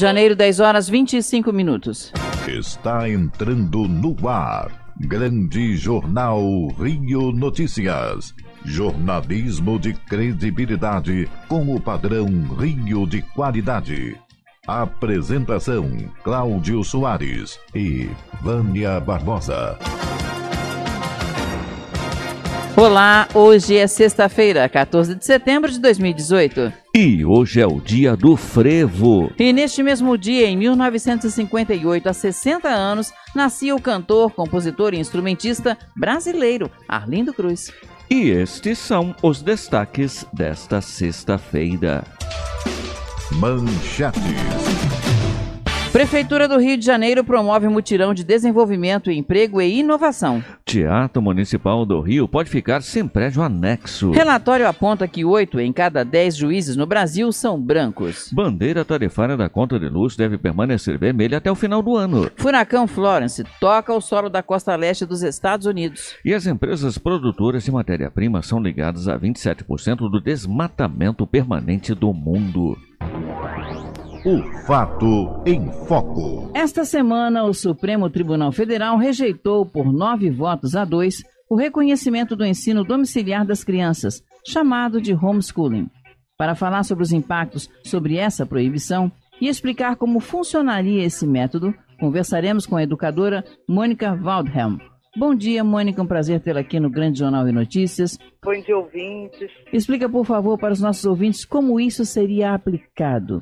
Janeiro, 10 horas 25 minutos. Está entrando no ar. Grande Jornal Rio Notícias. Jornalismo de credibilidade com o padrão Rio de qualidade. Apresentação: Cláudio Soares e Vânia Barbosa. Olá, hoje é sexta-feira, 14 de setembro de 2018. E hoje é o dia do frevo. E neste mesmo dia, em 1958, há 60 anos, nascia o cantor, compositor e instrumentista brasileiro Arlindo Cruz. E estes são os destaques desta sexta-feira. Manchetes. Prefeitura do Rio de Janeiro promove mutirão de desenvolvimento, emprego e inovação. Teatro Municipal do Rio pode ficar sem prédio anexo. Relatório aponta que oito em cada dez juízes no Brasil são brancos. Bandeira tarifária da conta de luz deve permanecer vermelha até o final do ano. Furacão Florence toca o solo da costa leste dos Estados Unidos. E as empresas produtoras de matéria-prima são ligadas a 27% do desmatamento permanente do mundo. O fato em foco. Esta semana, o Supremo Tribunal Federal rejeitou por nove votos a dois o reconhecimento do ensino domiciliar das crianças, chamado de homeschooling. Para falar sobre os impactos sobre essa proibição e explicar como funcionaria esse método, conversaremos com a educadora Mônica Waldhelm. Bom dia, Mônica. Um prazer tê-la aqui no Grande Jornal e Notícias. Bom dia, ouvintes. Explica, por favor, para os nossos ouvintes como isso seria aplicado.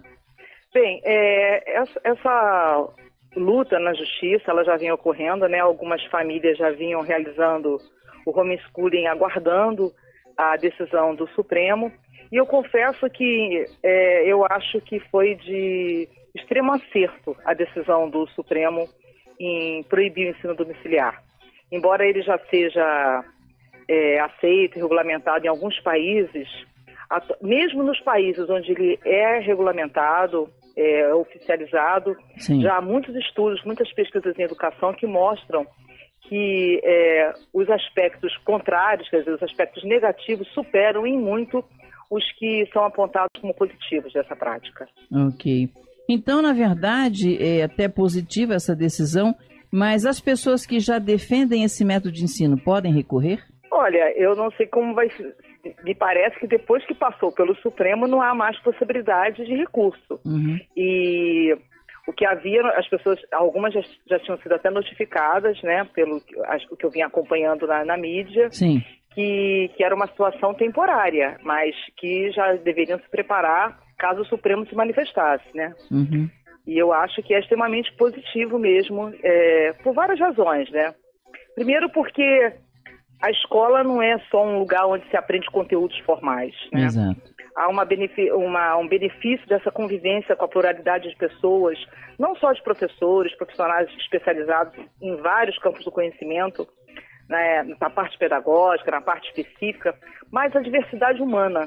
Bem, é, essa, luta na justiça, ela já vinha ocorrendo, né? Algumas famílias já vinham realizando o homeschooling, aguardando a decisão do Supremo. E eu confesso que é, eu acho que foi de extremo acerto a decisão do Supremo em proibir o ensino domiciliar. Embora ele já seja é, aceito e regulamentado em alguns países, mesmo nos países onde ele é regulamentado, é, oficializado. Sim. Já há muitos estudos, muitas pesquisas em educação que mostram que é, os aspectos contrários, quer dizer, os aspectos negativos, superam em muito os que são apontados como positivos dessa prática. Ok. Então, na verdade, é até positiva essa decisão, mas as pessoas que já defendem esse método de ensino podem recorrer? Olha, eu não sei como vai me parece que depois que passou pelo Supremo não há mais possibilidade de recurso. Uhum. E o que havia, as pessoas, algumas já, já, tinham sido até notificadas, né, pelo o que eu vinha acompanhando na, na mídia, Sim. Que, que era uma situação temporária, mas que já deveriam se preparar caso o Supremo se manifestasse, né? Uhum. E eu acho que é extremamente positivo mesmo, é, por várias razões, né? Primeiro porque a escola não é só um lugar onde se aprende conteúdos formais. Né? Exato. Há uma, uma, um benefício dessa convivência com a pluralidade de pessoas, não só de professores, profissionais especializados em vários campos do conhecimento, né, na parte pedagógica, na parte específica, mas a diversidade humana.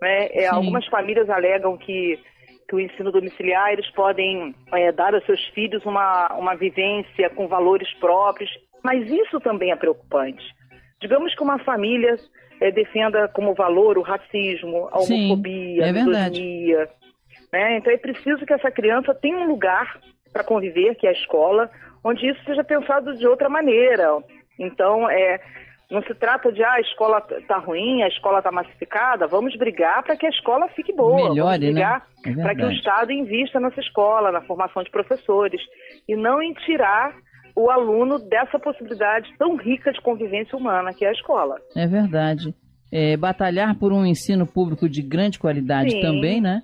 Né? É, algumas famílias alegam que, que o ensino domiciliar eles podem é, dar aos seus filhos uma, uma vivência com valores próprios, mas isso também é preocupante Digamos que uma família é, defenda como valor o racismo, a homofobia, Sim, é a misoginia. Né? Então é preciso que essa criança tenha um lugar para conviver, que é a escola, onde isso seja pensado de outra maneira. Então, é, não se trata de ah, a escola está ruim, a escola está massificada, vamos brigar para que a escola fique boa. Melhore, vamos né? brigar né? é para que o Estado invista nessa escola, na formação de professores, e não em tirar o aluno dessa possibilidade tão rica de convivência humana que é a escola. É verdade. É, batalhar por um ensino público de grande qualidade Sim. também, né?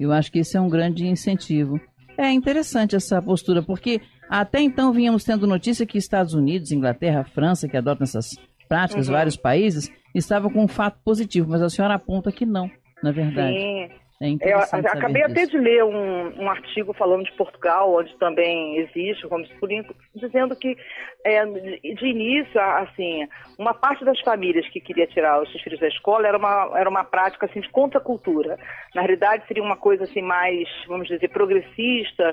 Eu acho que esse é um grande incentivo. É interessante essa postura, porque até então vínhamos tendo notícia que Estados Unidos, Inglaterra, França, que adotam essas práticas, uhum. vários países, estavam com um fato positivo, mas a senhora aponta que não, na verdade. Sim. É eu acabei até disso. de ler um, um, artigo falando de Portugal, onde também existe o homeschooling, dizendo que, é, de início, assim, uma parte das famílias que queria tirar os seus filhos da escola era uma, era uma prática assim, de contracultura. Na realidade, seria uma coisa assim, mais, vamos dizer, progressista,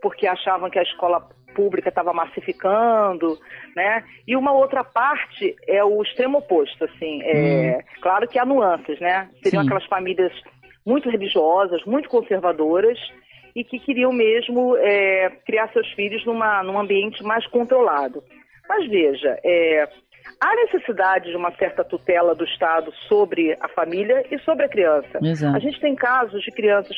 porque achavam que a escola pública estava massificando, né? E uma outra parte é o extremo oposto, assim. É, hum. Claro que há nuances, né? Seriam Sim. aquelas famílias muito religiosas, muito conservadoras, e que queriam mesmo é, criar seus filhos numa, num ambiente mais controlado. Mas veja, é, há necessidade de uma certa tutela do Estado sobre a família e sobre a criança. Exato. A gente tem casos de crianças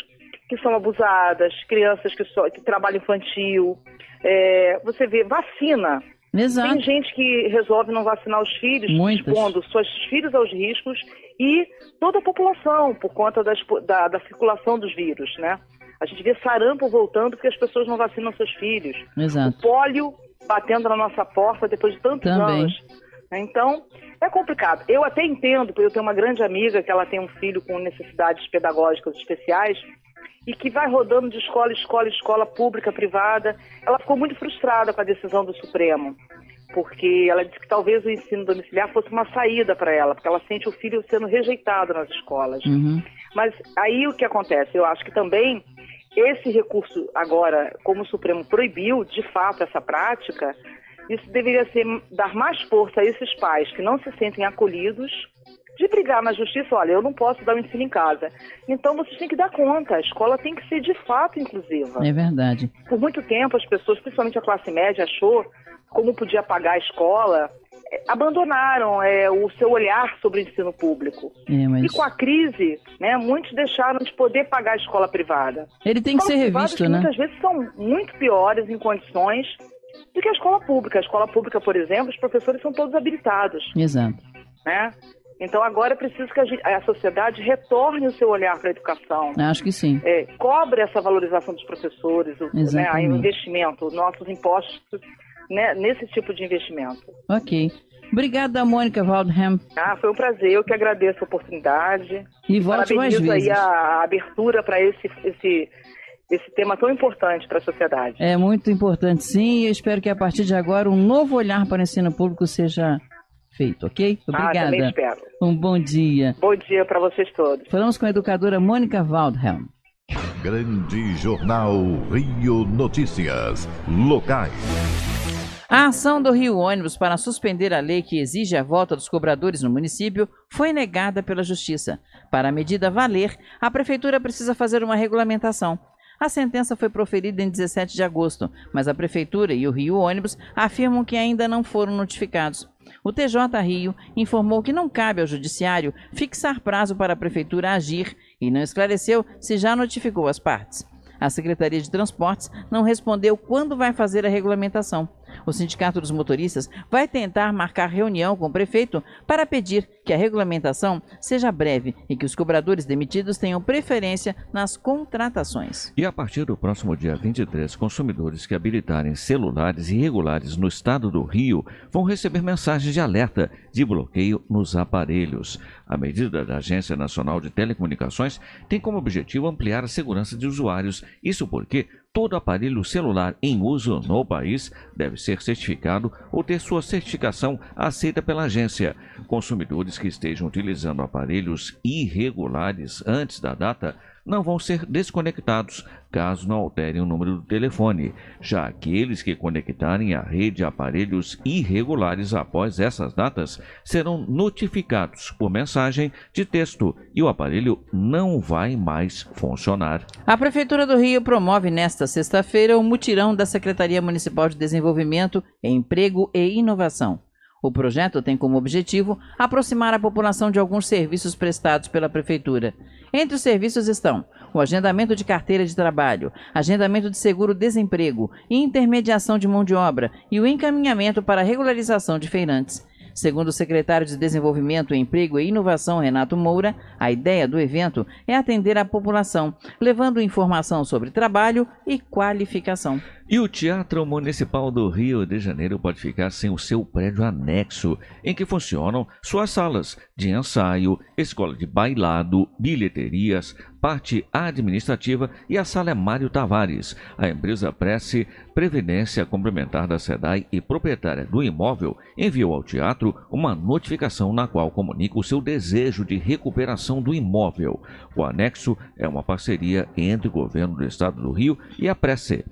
que são abusadas, crianças que, so, que trabalham infantil. É, você vê vacina. Exato. Tem gente que resolve não vacinar os filhos, Muitas. expondo seus filhos aos riscos e toda a população por conta da, da circulação dos vírus, né? A gente vê sarampo voltando porque as pessoas não vacinam seus filhos. Exato. O pólio batendo na nossa porta depois de tantos Também. anos. Então, é complicado. Eu até entendo, porque eu tenho uma grande amiga que ela tem um filho com necessidades pedagógicas especiais e que vai rodando de escola em escola, escola pública, privada. Ela ficou muito frustrada com a decisão do Supremo, porque ela disse que talvez o ensino domiciliar fosse uma saída para ela, porque ela sente o filho sendo rejeitado nas escolas. Uhum. Mas aí o que acontece? Eu acho que também esse recurso agora, como o Supremo proibiu de fato essa prática, isso deveria ser dar mais força a esses pais que não se sentem acolhidos de brigar na justiça, olha, eu não posso dar o ensino em casa. Então vocês têm que dar conta, a escola tem que ser de fato inclusiva. É verdade. Por muito tempo as pessoas, principalmente a classe média, achou como podia pagar a escola, eh, abandonaram eh, o seu olhar sobre o ensino público. É, mas E com a crise, né, muitos deixaram de poder pagar a escola privada. ele tem que ser Escolas revisto, né? Muitas vezes são muito piores em condições do que a escola pública. A escola pública, por exemplo, os professores são todos habilitados, Exato. né? Então agora é preciso que a, gente- a sociedade retorne o seu olhar para a educação. Acho que sim. É, cobre essa valorização dos professores, o, né, o investimento, os nossos impostos né, nesse tipo de investimento. Ok. Obrigada, Mônica Waldham. Ah, foi um prazer, eu que agradeço a oportunidade. E volte mais vezes. aí a, a abertura para esse, esse, esse tema tão importante para a sociedade. É muito importante, sim, e eu espero que a partir de agora um novo olhar para o ensino público seja feito, ok? Ah, também Obrigada. espero. um bom dia. Bom dia para vocês todos. Falamos com a educadora Mônica Waldhelm. Grande Jornal Rio Notícias. Locais. A ação do Rio Ônibus para suspender a lei que exige a volta dos cobradores no município foi negada pela Justiça. Para a medida valer, a Prefeitura precisa fazer uma regulamentação. A sentença foi proferida em 17 de agosto, mas a Prefeitura e o Rio Ônibus afirmam que ainda não foram notificados. O TJ Rio informou que não cabe ao Judiciário fixar prazo para a Prefeitura agir e não esclareceu se já notificou as partes. A Secretaria de Transportes não respondeu quando vai fazer a regulamentação. O Sindicato dos Motoristas vai tentar marcar reunião com o prefeito para pedir que a regulamentação seja breve e que os cobradores demitidos tenham preferência nas contratações. E a partir do próximo dia 23, consumidores que habilitarem celulares irregulares no estado do Rio vão receber mensagens de alerta de bloqueio nos aparelhos. A medida da Agência Nacional de Telecomunicações tem como objetivo ampliar a segurança de usuários. Isso porque todo aparelho celular em uso no país deve ser certificado ou ter sua certificação aceita pela agência. Consumidores que estejam utilizando aparelhos irregulares antes da data não vão ser desconectados caso não alterem o número do telefone. Já aqueles que conectarem à rede aparelhos irregulares após essas datas serão notificados por mensagem de texto e o aparelho não vai mais funcionar. A Prefeitura do Rio promove nesta sexta-feira o mutirão da Secretaria Municipal de Desenvolvimento, Emprego e Inovação. O projeto tem como objetivo aproximar a população de alguns serviços prestados pela Prefeitura. Entre os serviços estão o agendamento de carteira de trabalho, agendamento de seguro-desemprego, intermediação de mão de obra e o encaminhamento para regularização de feirantes. Segundo o secretário de Desenvolvimento, Emprego e Inovação, Renato Moura, a ideia do evento é atender a população, levando informação sobre trabalho e qualificação. E o Teatro Municipal do Rio de Janeiro pode ficar sem o seu prédio anexo, em que funcionam suas salas de ensaio, escola de bailado, bilheterias, parte administrativa e a sala é Mário Tavares. A empresa Prece Previdência Complementar da SEDAI e proprietária do imóvel enviou ao teatro uma notificação na qual comunica o seu desejo de recuperação do imóvel. O anexo é uma parceria entre o governo do estado do Rio e a Prece.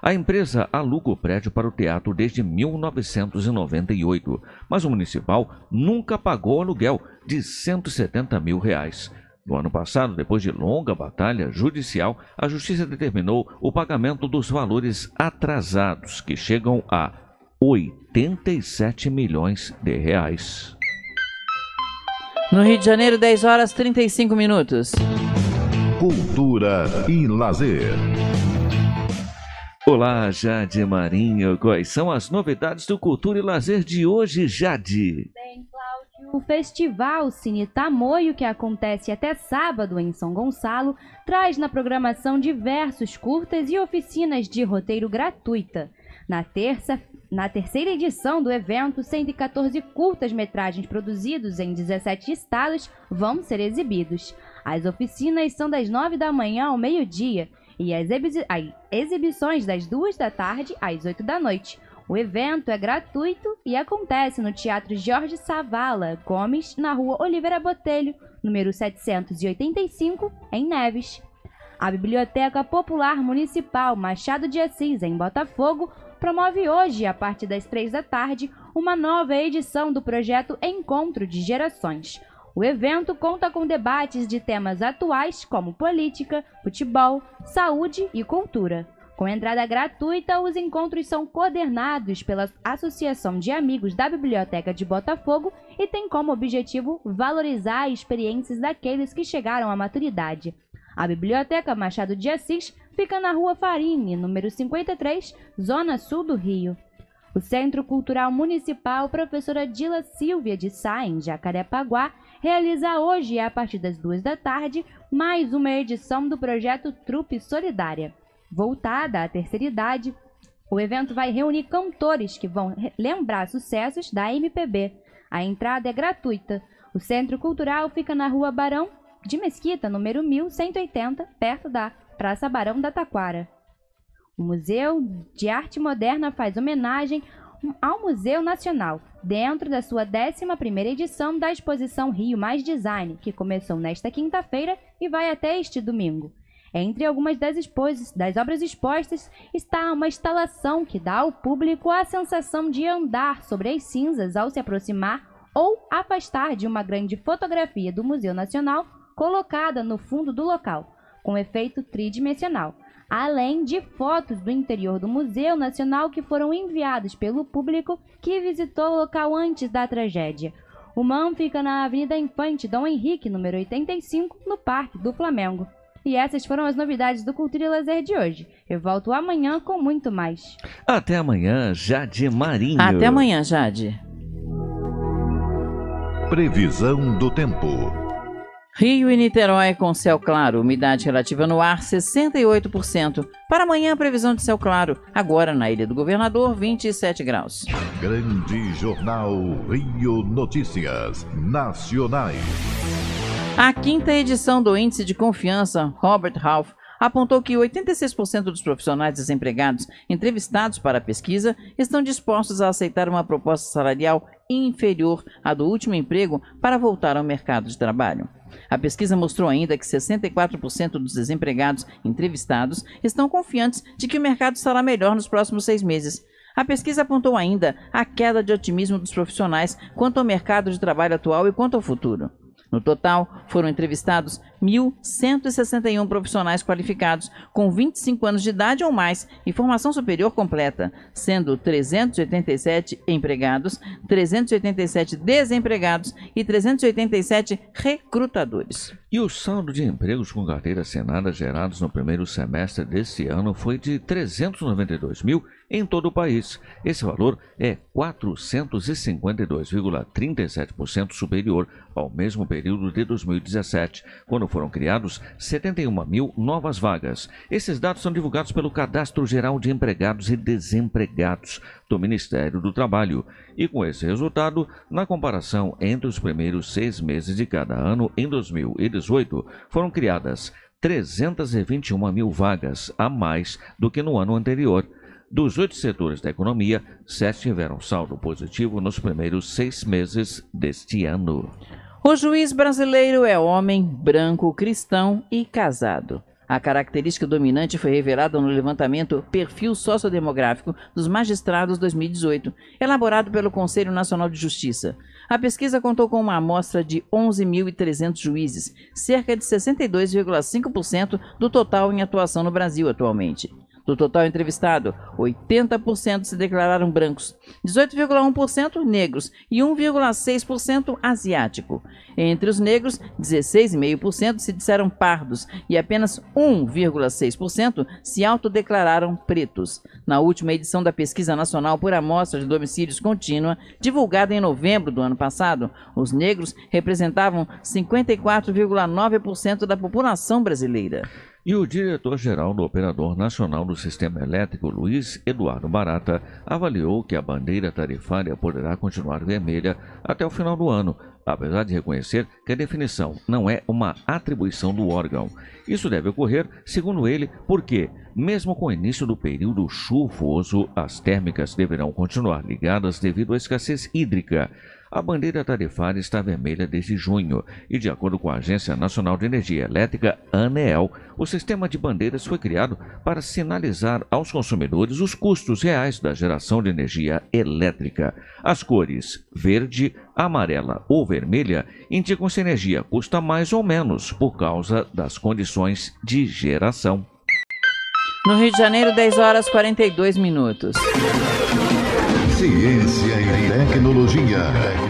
A empresa aluga o prédio para o teatro desde 1998, mas o municipal nunca pagou aluguel de 170 mil reais. No ano passado, depois de longa batalha judicial, a Justiça determinou o pagamento dos valores atrasados, que chegam a 87 milhões de reais. No Rio de Janeiro, 10 horas 35 minutos. Cultura e lazer. Olá, Jade Marinho. Quais são as novidades do Cultura e Lazer de hoje, Jade? Bem, Cláudio, o Festival Cine Tamoio, que acontece até sábado em São Gonçalo, traz na programação diversos curtas e oficinas de roteiro gratuita. Na terça, na terceira edição do evento, 114 curtas-metragens produzidos em 17 estados vão ser exibidos. As oficinas são das 9 da manhã ao meio-dia e as, exibi exibições das 2 da tarde às 8 da noite. O evento é gratuito e acontece no Teatro Jorge Savala Gomes, na rua Oliveira Botelho, número 785, em Neves. A Biblioteca Popular Municipal Machado de Assis, em Botafogo, promove hoje, a partir das três da tarde, uma nova edição do projeto Encontro de Gerações. O evento conta com debates de temas atuais como política, futebol, saúde e cultura. Com entrada gratuita, os encontros são coordenados pela Associação de Amigos da Biblioteca de Botafogo e tem como objetivo valorizar experiências daqueles que chegaram à maturidade. A Biblioteca Machado de Assis fica na Rua Farine, número 53, Zona Sul do Rio. O Centro Cultural Municipal Professora Dila Silvia de Sá, em Jacarepaguá, realiza hoje, a partir das duas da tarde, mais uma edição do projeto Trupe Solidária. Voltada à terceira idade, o evento vai reunir cantores que vão lembrar sucessos da MPB. A entrada é gratuita. O Centro Cultural fica na Rua Barão de Mesquita, número 1180, perto da Praça Barão da Taquara. O Museu de Arte Moderna faz homenagem ao Museu Nacional, dentro da sua 11ª edição da exposição Rio Mais Design, que começou nesta quinta-feira e vai até este domingo. Entre algumas das, das, obras expostas está uma instalação que dá ao público a sensação de andar sobre as cinzas ao se aproximar ou afastar de uma grande fotografia do Museu Nacional colocada no fundo do local, com efeito tridimensional, além de fotos do interior do Museu Nacional que foram enviadas pelo público que visitou o local antes da tragédia. O MAM fica na Avenida Infante Dom Henrique, número 85, no Parque do Flamengo. E essas foram as novidades do Cultura e Lazer de hoje. Eu volto amanhã com muito mais. Até amanhã, Jade Marinho. Até amanhã, Jade. Previsão do tempo. Rio e Niterói com céu claro, umidade relativa no ar 68%. Para amanhã, previsão de céu claro. Agora na Ilha do Governador, 27 graus. Grande Jornal Rio Notícias Nacionais. A quinta edição do Índice de Confiança Robert Half apontou que 86% dos profissionais desempregados entrevistados para a pesquisa estão dispostos a aceitar uma proposta salarial inferior à do último emprego para voltar ao mercado de trabalho. A pesquisa mostrou ainda que 64% dos desempregados entrevistados estão confiantes de que o mercado estará melhor nos próximos seis meses. A pesquisa apontou ainda a queda de otimismo dos profissionais quanto ao mercado de trabalho atual e quanto ao futuro. No total, foram entrevistados 1.161 profissionais qualificados com 25 anos de idade ou mais e formação superior completa, sendo 387 empregados, 387 desempregados e 387 recrutadores. E o saldo de empregos com carteira assinada gerados no primeiro semestre deste ano foi de 392 mil em todo o país. Esse valor é 452,37% superior ao mesmo período de 2017, quando foram criados 71 mil novas vagas. Esses dados são divulgados pelo Cadastro Geral de Empregados e Desempregados do Ministério do Trabalho. E com esse resultado, na comparação entre os primeiros seis meses de cada ano em 2018, foram criadas 321 mil vagas a mais do que no ano anterior. Dos oito setores da economia, sete tiveram saldo positivo nos primeiros seis meses deste ano. O juiz brasileiro é homem, branco, cristão e casado. A característica dominante foi revelada no levantamento Perfil Sociodemográfico dos Magistrados 2018, elaborado pelo Conselho Nacional de Justiça. A pesquisa contou com uma amostra de 11.300 juízes, cerca de 62,5% do total em atuação no Brasil atualmente. Do total entrevistado, 80% se declararam brancos, 18,1% negros e 1,6% asiático. Entre os negros, 16,5% se disseram pardos e apenas 1,6% se autodeclararam pretos. Na última edição da Pesquisa Nacional por Amostra de Domicílios Contínua, divulgada em novembro do ano passado, os negros representavam 54,9% da população brasileira. E o diretor-geral do Operador Nacional do Sistema Elétrico, Luiz Eduardo Barata, avaliou que a bandeira tarifária poderá continuar vermelha até o final do ano, apesar de reconhecer que a definição não é uma atribuição do órgão. Isso deve ocorrer, segundo ele, porque, mesmo com o início do período chuvoso, as térmicas deverão continuar ligadas devido à escassez hídrica. A bandeira tarifária está vermelha desde junho e, de acordo com a Agência Nacional de Energia Elétrica, ANEEL, o sistema de bandeiras foi criado para sinalizar aos consumidores os custos reais da geração de energia elétrica. As cores verde, amarela ou vermelha indicam se a energia custa mais ou menos por causa das condições de geração. No Rio de Janeiro, 10 horas 42 minutos. Ciência e tecnologia.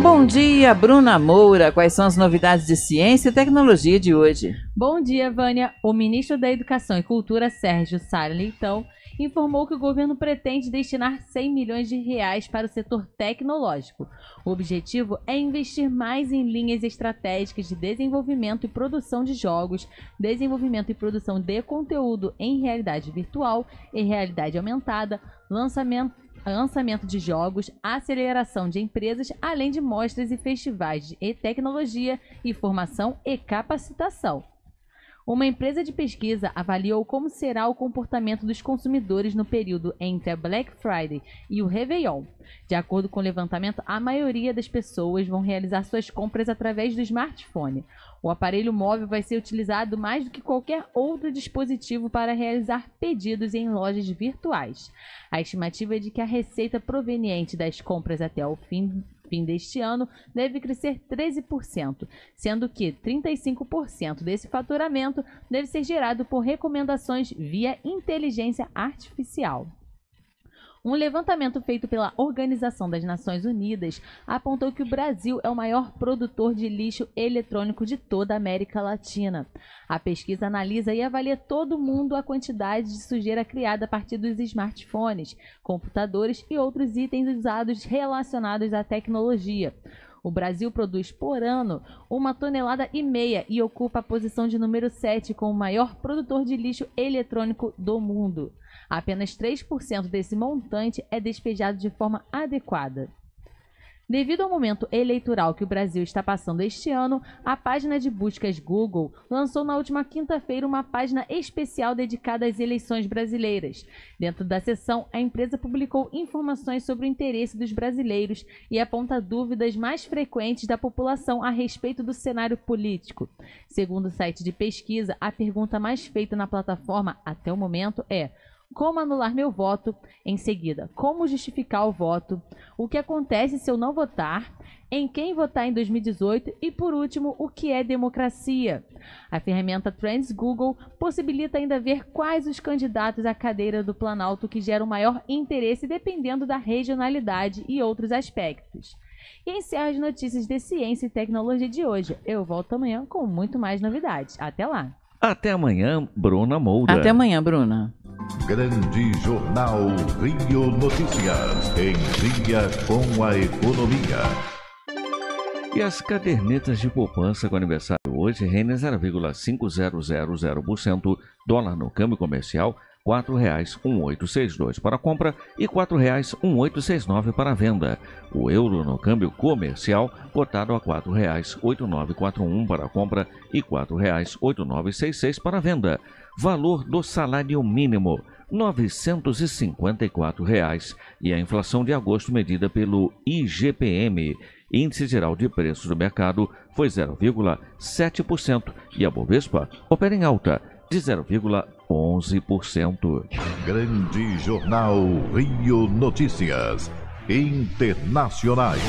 Bom dia, Bruna Moura. Quais são as novidades de ciência e tecnologia de hoje? Bom dia, Vânia. O ministro da Educação e Cultura, Sérgio Sara Leitão, informou que o governo pretende destinar 100 milhões de reais para o setor tecnológico. O objetivo é investir mais em linhas estratégicas de desenvolvimento e produção de jogos, desenvolvimento e produção de conteúdo em realidade virtual e realidade aumentada, lançamento lançamento de jogos, aceleração de empresas, além de mostras e festivais de tecnologia, informação e capacitação. Uma empresa de pesquisa avaliou como será o comportamento dos consumidores no período entre a Black Friday e o Réveillon. De acordo com o levantamento, a maioria das pessoas vão realizar suas compras através do smartphone. O aparelho móvel vai ser utilizado mais do que qualquer outro dispositivo para realizar pedidos em lojas virtuais. A estimativa é de que a receita proveniente das compras até o fim fim deste ano deve crescer 13%, sendo que 35% desse faturamento deve ser gerado por recomendações via inteligência artificial. Um levantamento feito pela Organização das Nações Unidas apontou que o Brasil é o maior produtor de lixo eletrônico de toda a América Latina. A pesquisa analisa e avalia todo mundo a quantidade de sujeira criada a partir dos smartphones, computadores e outros itens usados relacionados à tecnologia. O Brasil produz por ano uma tonelada e meia e ocupa a posição de número 7 como o maior produtor de lixo eletrônico do mundo. Apenas 3% desse montante é despejado de forma adequada. Devido ao momento eleitoral que o Brasil está passando este ano, a página de buscas Google lançou na última quinta-feira uma página especial dedicada às eleições brasileiras. Dentro da sessão, a empresa publicou informações sobre o interesse dos brasileiros e aponta dúvidas mais frequentes da população a respeito do cenário político. Segundo o site de pesquisa, a pergunta mais feita na plataforma até o momento é como anular meu voto, em seguida, como justificar o voto, o que acontece se eu não votar, em quem votar em 2018 e, por último, o que é democracia. A ferramenta Trends Google possibilita ainda ver quais os candidatos à cadeira do Planalto que geram maior interesse dependendo da regionalidade e outros aspectos. E encerro as notícias de ciência e tecnologia de hoje. Eu volto amanhã com muito mais novidades. Até lá! Até amanhã, Bruna Moura. Até amanhã, Bruna. Grande Jornal Rio Notícias. Em dia com a economia. E as cadernetas de poupança com aniversário hoje rendem 0,5000%, dólar no câmbio comercial R$ 4,1862 para compra e R$ 4,1869 para venda. O euro no câmbio comercial cotado a R$ 4,8941 para compra e R$ 4,8966 para venda. Valor do salário mínimo 954 reais, e a inflação de agosto medida pelo IGPM, Índice Geral de Preços do Mercado, foi 0,7% e a Bovespa opera em alta de 0,11%. Grande Jornal Rio Notícias. Internacionais.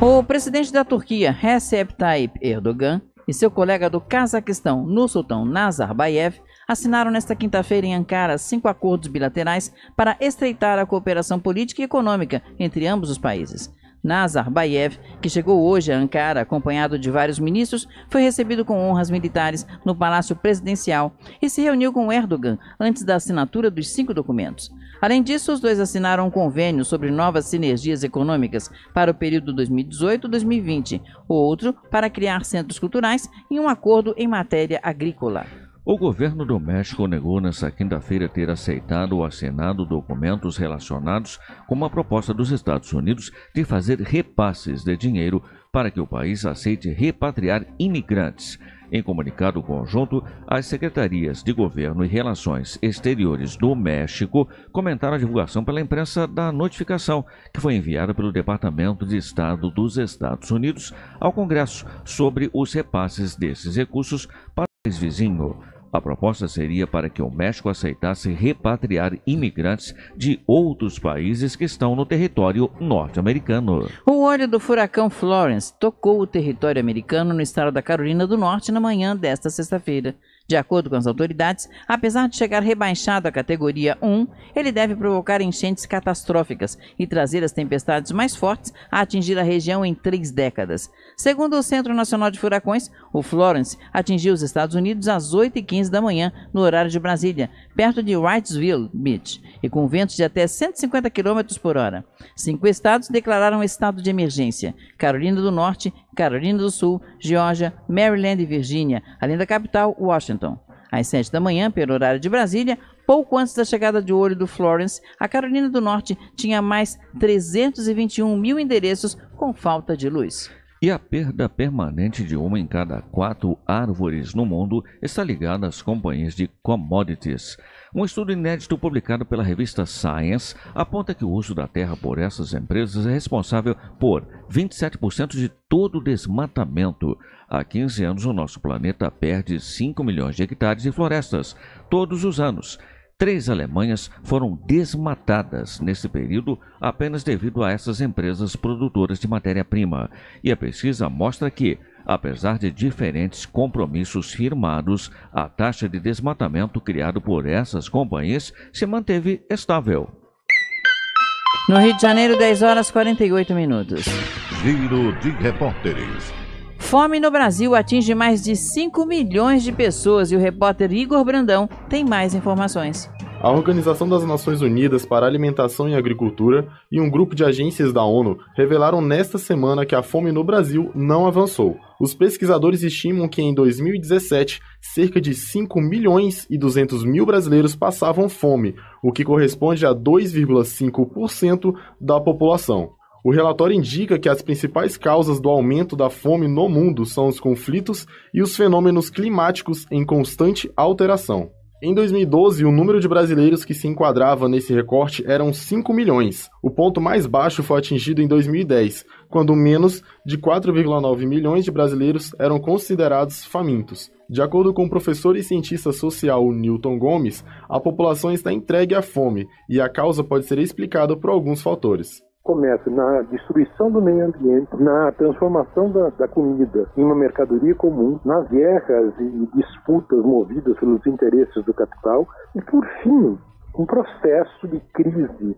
O presidente da Turquia, Recep Tayyip Erdogan, e seu colega do Cazaquistão, Nursultan Nazarbayev, assinaram nesta quinta-feira em Ankara cinco acordos bilaterais para estreitar a cooperação política e econômica entre ambos os países. Nazarbayev, que chegou hoje a Ankara acompanhado de vários ministros, foi recebido com honras militares no Palácio Presidencial e se reuniu com Erdogan antes da assinatura dos cinco documentos. Além disso, os dois assinaram um convênio sobre novas sinergias econômicas para o período 2018-2020, outro para criar centros culturais e um acordo em matéria agrícola. O governo do México negou nesta quinta-feira ter aceitado ou assinado documentos relacionados com uma proposta dos Estados Unidos de fazer repasses de dinheiro para que o país aceite repatriar imigrantes. Em comunicado conjunto, as secretarias de Governo e Relações Exteriores do México comentaram a divulgação pela imprensa da notificação que foi enviada pelo Departamento de Estado dos Estados Unidos ao Congresso sobre os repasses desses recursos para o país vizinho. A proposta seria para que o México aceitasse repatriar imigrantes de outros países que estão no território norte-americano. O olho do furacão Florence tocou o território americano no estado da Carolina do Norte na manhã desta sexta-feira. De acordo com as autoridades, apesar de chegar rebaixado à categoria 1, ele deve provocar enchentes catastróficas e trazer as tempestades mais fortes a atingir a região em três décadas. Segundo o Centro Nacional de Furacões, o Florence atingiu os Estados Unidos às 8h15 da manhã, no horário de Brasília, perto de Wrightsville Beach, e com ventos de até 150 km por hora. Cinco estados declararam estado de emergência: Carolina do Norte, Carolina do Sul, Geórgia, Maryland e Virgínia, além da capital, Washington. Às 7 da manhã, pelo horário de Brasília, pouco antes da chegada de olho do Florence, a Carolina do Norte tinha mais 321 mil endereços com falta de luz. E a perda permanente de uma em cada quatro árvores no mundo está ligada às companhias de commodities. Um estudo inédito publicado pela revista Science aponta que o uso da terra por essas empresas é responsável por 27% de todo o desmatamento. Há 15 anos, o nosso planeta perde 5 milhões de hectares de florestas todos os anos. Três Alemanhas foram desmatadas nesse período apenas devido a essas empresas produtoras de matéria-prima. E a pesquisa mostra que, apesar de diferentes compromissos firmados, a taxa de desmatamento criado por essas companhias se manteve estável. No Rio de Janeiro, 10 horas 48 minutos. Giro de repórteres. Fome no Brasil atinge mais de 5 milhões de pessoas e o repórter Igor Brandão tem mais informações. A Organização das Nações Unidas para Alimentação e Agricultura e um grupo de agências da ONU revelaram nesta semana que a fome no Brasil não avançou. Os pesquisadores estimam que em 2017, cerca de 5 milhões e 200 mil brasileiros passavam fome, o que corresponde a 2,5% da população. O relatório indica que as principais causas do aumento da fome no mundo são os conflitos e os fenômenos climáticos em constante alteração. Em 2012, o número de brasileiros que se enquadrava nesse recorte eram 5 milhões. O ponto mais baixo foi atingido em 2010, quando menos de 4,9 milhões de brasileiros eram considerados famintos. De acordo com o professor e cientista social Newton Gomes, a população está entregue à fome e a causa pode ser explicada por alguns fatores começa na destruição do meio ambiente, na transformação da, da, comida em uma mercadoria comum, nas guerras e disputas movidas pelos interesses do capital e, por fim, um processo de crise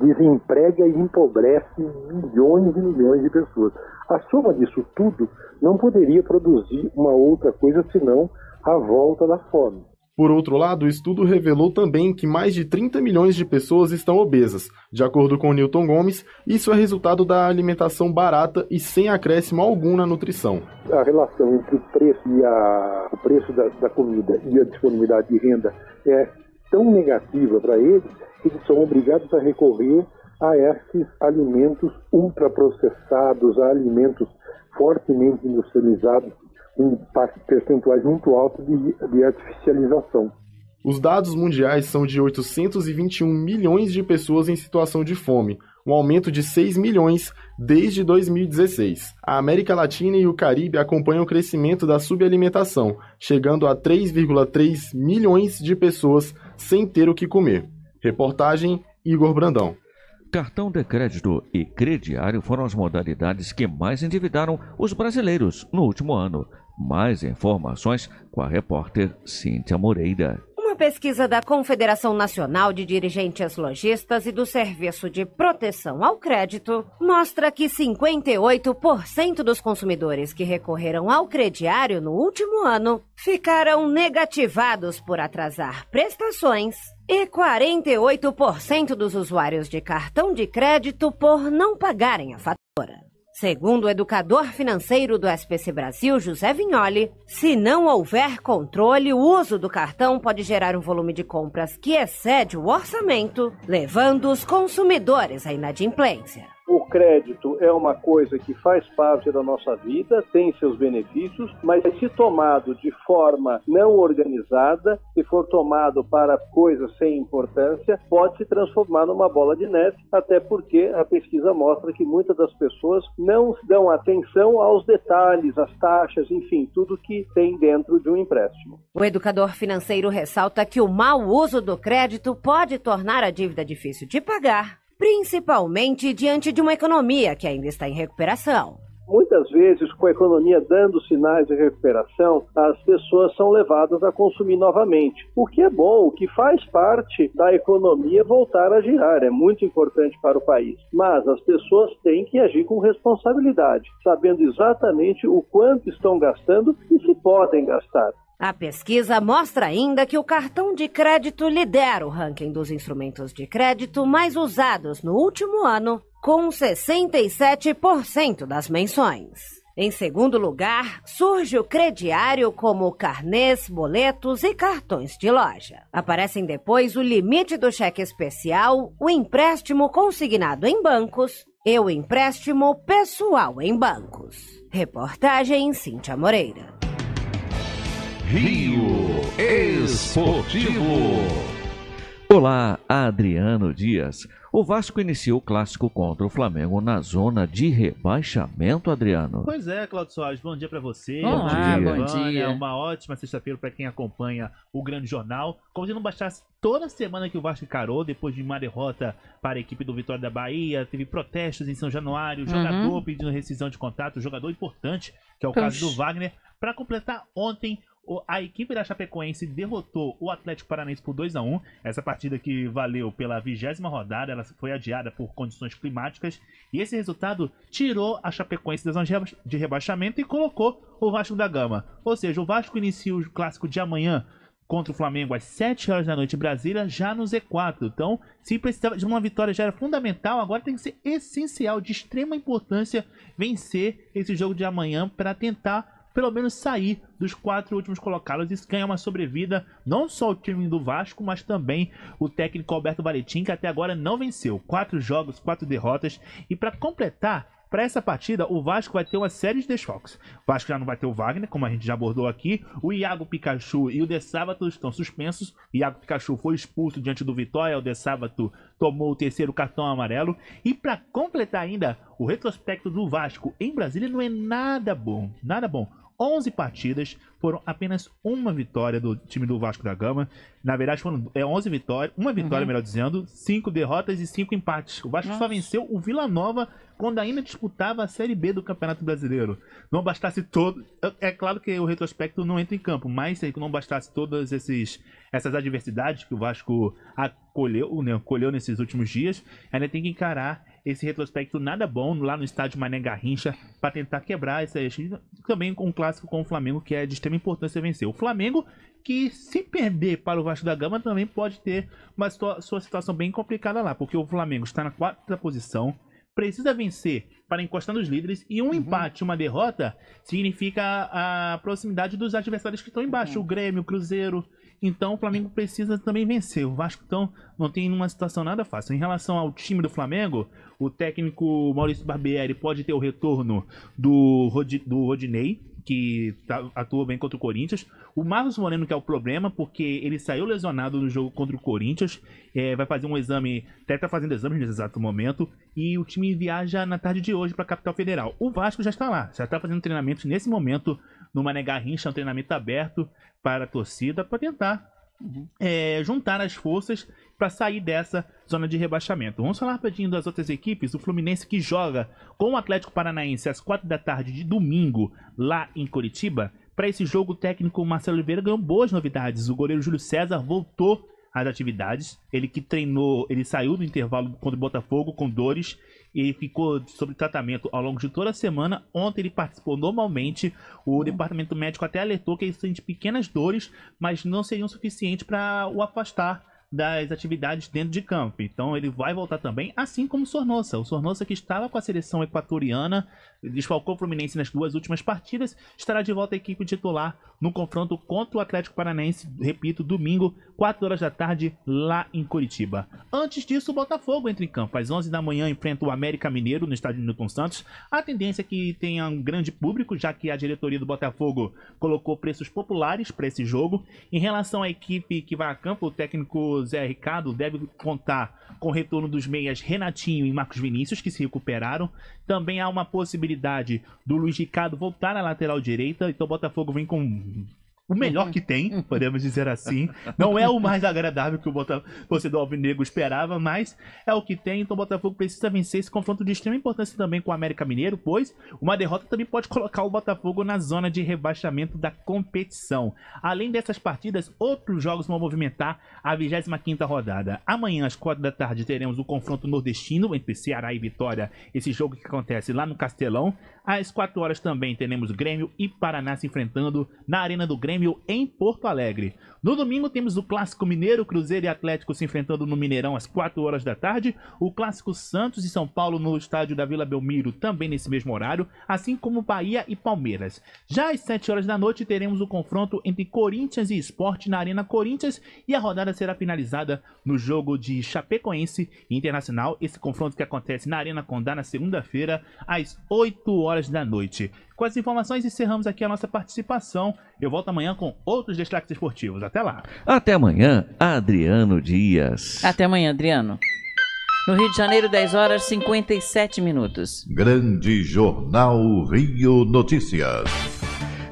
desemprega e empobrece milhões e milhões de pessoas. A soma disso tudo não poderia produzir uma outra coisa senão a volta da fome. Por outro lado, o estudo revelou também que mais de 30 milhões de pessoas estão obesas. De acordo com Newton Gomes, isso é resultado da alimentação barata e sem acréscimo algum na nutrição. A relação entre o preço e a, o preço da, da comida e a disponibilidade de renda é tão negativa para eles que eles são obrigados a recorrer a esses alimentos ultraprocessados, a alimentos fortemente industrializados com percentuais muito altos de, de artificialização. Os dados mundiais são de 821 milhões de pessoas em situação de fome, um aumento de 6 milhões desde 2016. A América Latina e o Caribe acompanham o crescimento da subalimentação, chegando a 3,3 milhões de pessoas sem ter o que comer. Reportagem Igor Brandão. Cartão de crédito e crediário foram as modalidades que mais endividaram os brasileiros no último ano. Mais informações com a repórter Cíntia Moreira. Uma pesquisa da Confederação Nacional de Dirigentes Logistas e do Serviço de Proteção ao Crédito mostra que 58% dos consumidores que recorreram ao crediário no último ano ficaram negativados por atrasar prestações e 48% dos usuários de cartão de crédito por não pagarem a fatura. Segundo o educador financeiro do SPC Brasil, José Vignoli, se não houver controle, o uso do cartão pode gerar um volume de compras que excede o orçamento, levando os consumidores à inadimplência. O crédito é uma coisa que faz parte da nossa vida, tem seus benefícios, mas se tomado de forma não organizada, se for tomado para coisas sem importância, pode se transformar numa bola de neve, até porque a pesquisa mostra que muitas das pessoas não dão atenção aos detalhes, às taxas, enfim, tudo que tem dentro de um empréstimo. O educador financeiro ressalta que o mau uso do crédito pode tornar a dívida difícil de pagar principalmente diante de uma economia que ainda está em recuperação. Muitas vezes, com a economia dando sinais de recuperação, as pessoas são levadas a consumir novamente, o que é bom, o que faz parte da economia voltar a girar, é muito importante para o país. Mas as pessoas têm que agir com responsabilidade, sabendo exatamente o quanto estão gastando e se podem gastar. A pesquisa mostra ainda que o cartão de crédito lidera o ranking dos instrumentos de crédito mais usados no último ano, com 67% das menções. Em segundo lugar, surge o crediário como carnês, boletos e cartões de loja. Aparecem depois o limite do cheque especial, o empréstimo consignado em bancos e o empréstimo pessoal em bancos. Reportagem Cíntia Moreira. Rio Esportivo. Olá, Adriano Dias. O Vasco iniciou o clássico contra o Flamengo na zona de rebaixamento, Adriano. Pois é, Claudio Soares, bom dia para você. Olá, bom dia. bom dia. Uma ótima sexta-feira para quem acompanha o Grande Jornal. Como se não bastasse toda semana que o Vasco encarou, depois de uma derrota para a equipe do Vitória da Bahia, teve protestos em São Januário, jogador Uhum. pedindo rescisão de contrato, jogador importante, que é o caso Puxa. do Wagner. Para completar, ontem o- a equipe da Chapecoense derrotou o Atlético Paranaense por 2 a 1 Essa partida que valeu pela vigésima rodada, ela foi adiada por condições climáticas. E esse resultado tirou a Chapecoense da zona de reba- de rebaixamento e colocou o Vasco da Gama. Ou seja, o Vasco inicia o clássico de amanhã contra o Flamengo às 7 horas da noite em Brasília, já no Z4. Então, se precisava de uma vitória já era fundamental, agora tem que ser essencial, de extrema importância, vencer esse jogo de amanhã para tentar pelo menos sair dos quatro últimos colocados e ganhar uma sobrevida, não só o time do Vasco, mas também o técnico Alberto Valentim, que até agora não venceu. Quatro jogos, quatro derrotas. E para completar, para essa partida, o Vasco vai ter uma série de desfalques. O Vasco já não vai ter o Wagner, como a gente já abordou aqui. O Iago Pikachu e o De Sábato estão suspensos. O Iago Pikachu foi expulso diante do Vitória. O De Sábato tomou o terceiro cartão amarelo. E para completar ainda, o retrospecto do Vasco em Brasília não é nada bom. Nada bom. 11 partidas, foram apenas uma vitória do time do Vasco da Gama. Na verdade, foram é, 11 vitórias, uma vitória, Uhum. melhor dizendo, cinco derrotas e cinco empates. O Vasco só Nossa. venceu o Vila Nova quando ainda disputava a Série B do Campeonato Brasileiro. Não bastasse todo. É é claro que o retrospecto não entra em campo, mas se não bastasse todas esses, essas adversidades que o Vasco acolheu, né, colheu nesses últimos dias, ainda tem que encarar esse retrospecto nada bom lá no estádio Mané Garrincha para tentar quebrar essas. Também com um clássico com o Flamengo, que é de extrema importância vencer. O Flamengo, que se perder para o Vasco da Gama, também pode ter uma situa- sua situação bem complicada lá, porque o Flamengo está na quarta posição, precisa vencer para encostar nos líderes e um empate, uma derrota, significa a proximidade dos adversários que estão embaixo, o Grêmio, o Cruzeiro. Então o Flamengo precisa também vencer. O Vasco então não tem uma situação nada fácil. Em relação ao time do Flamengo, o técnico Maurício Barbieri pode ter o retorno do, Rodi, do Rodinei, que tá, atuou bem contra o Corinthians. O Marcos Moreno, que é o problema, porque ele saiu lesionado no jogo contra o Corinthians. É, vai fazer um exame, até tá fazendo exame nesse exato momento. E o time viaja na tarde de hoje para a capital federal. O Vasco já está lá, já está fazendo treinamentos nesse momento no Mané Garrincha, um treinamento aberto para a torcida, para tentar é, juntar as forças para sair dessa zona de rebaixamento. Vamos falar rapidinho das outras equipes. O Fluminense que joga com o Atlético Paranaense às 4 da tarde de domingo lá em Curitiba. Para esse jogo, o técnico Marcelo Oliveira ganhou boas novidades. O goleiro Júlio César voltou às atividades. Ele que treinou, ele saiu do intervalo contra o Botafogo com dores e ficou sob tratamento ao longo de toda a semana. Ontem ele participou normalmente. O departamento médico até alertou que ele sente pequenas dores, mas não seriam suficientes para o afastar das atividades dentro de campo. Então ele vai voltar também, assim como o Sornosa. O Sornosa que estava com a seleção equatoriana, desfalcou o Fluminense nas duas últimas partidas, estará de volta à equipe titular no confronto contra o Atlético Paranaense, repito, domingo, 4 horas da tarde, lá em Curitiba. Antes disso, o Botafogo entra em campo. Às 11 da manhã enfrenta o América Mineiro no estádio Newton Santos. A tendência é que tenha um grande público, já que a diretoria do Botafogo colocou preços populares para esse jogo. Em relação à equipe que vai a campo, o técnico Zé Ricardo deve contar com o retorno dos meias Renatinho e Marcos Vinícius, que se recuperaram. Também há uma possibilidade do Luiz Ricardo voltar na lateral direita. Então o Botafogo vem com o melhor que tem, podemos dizer assim. Não é o mais agradável que o torcedor alvinegro esperava, mas é o que tem. Então o Botafogo precisa vencer esse confronto de extrema importância também com o América Mineiro, pois uma derrota também pode colocar o Botafogo na zona de rebaixamento da competição. Além dessas partidas, outros jogos vão movimentar a 25ª rodada. Amanhã, às 4 da tarde, teremos o confronto nordestino entre Ceará e Vitória. Esse jogo que acontece lá no Castelão. Às 4 horas também teremos Grêmio e Paraná se enfrentando na Arena do Grêmio em Porto Alegre. No domingo temos o Clássico Mineiro, Cruzeiro e Atlético se enfrentando no Mineirão às 4 horas da tarde. O Clássico Santos e São Paulo no estádio da Vila Belmiro também nesse mesmo horário, assim como Bahia e Palmeiras. Já às 7 horas da noite teremos o confronto entre Corinthians e Esporte na Arena Corinthians e a rodada será finalizada no jogo de Chapecoense e Internacional. Esse confronto que acontece na Arena Condá na segunda-feira às 8 horas horas da noite. Com as informações, encerramos aqui a nossa participação. Eu volto amanhã com outros destaques esportivos. Até lá. Até amanhã, Adriano Dias. Até amanhã, Adriano. No Rio de Janeiro, 10 horas 57 minutos. Grande Jornal Rio Notícias.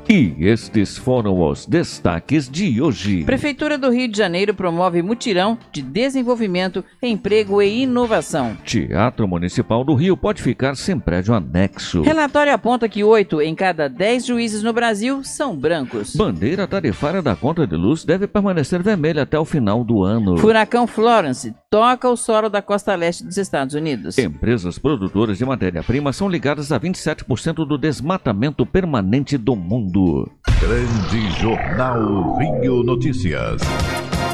E estes foram os destaques de hoje. Prefeitura do Rio de Janeiro promove mutirão de desenvolvimento, emprego e inovação. Teatro Municipal do Rio pode ficar sem prédio anexo. Relatório aponta que 8 em cada 10 juízes no Brasil são brancos. Bandeira tarifária da conta de luz deve permanecer vermelha até o final do ano. Furacão Florence toca o solo da costa leste dos Estados Unidos. Empresas produtoras de matéria-prima são ligadas a 27% do desmatamento permanente do mundo. Grande Jornal Rio Notícias.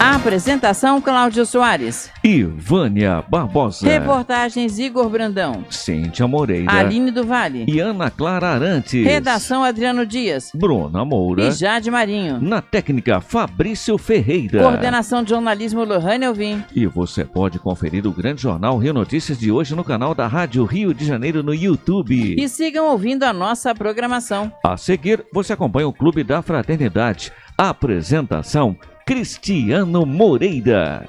A apresentação Cláudio Soares. E Vânia Barbosa. Reportagens Igor Brandão. Cíntia Moreira. Aline do Vale. E Ana Clara Arantes. Redação Adriano Dias. Bruna Moura. E Jade Marinho. Na técnica Fabrício Ferreira. Coordenação de jornalismo Lohane Alvim. E você pode conferir o Grande Jornal Rio Notícias de hoje no canal da Rádio Rio de Janeiro no YouTube. E sigam ouvindo a nossa programação. A seguir, você acompanha o Clube da Fraternidade. Apresentação Cristiano Moreira.